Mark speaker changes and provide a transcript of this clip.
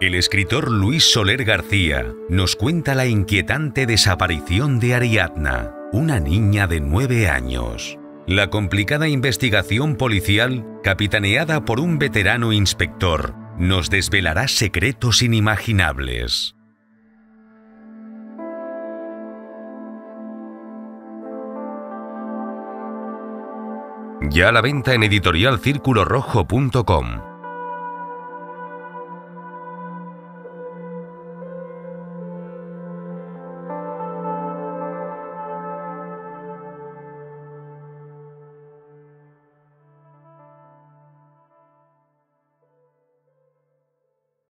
Speaker 1: El escritor Luis Soler García nos cuenta la inquietante desaparición de Ariadna, una niña de nueve años. La complicada investigación policial, capitaneada por un veterano inspector, nos desvelará secretos inimaginables. Ya a la venta en editorialcirculorrojo.com.